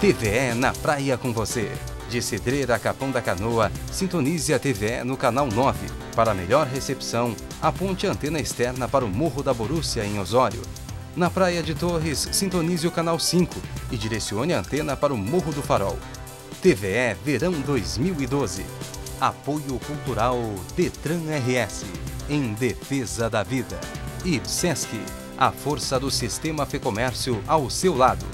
TVE na praia com você. De Cedreira a Capão da Canoa, sintonize a TVE no canal 9. Para melhor recepção, aponte a antena externa para o Morro da Borússia, em Osório. Na Praia de Torres, sintonize o canal 5 e direcione a antena para o Morro do Farol. TVE Verão 2012. Apoio Cultural Detran RS. Em defesa da vida. E Sesc, a força do sistema Fecomércio ao seu lado.